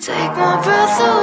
Take my breath away.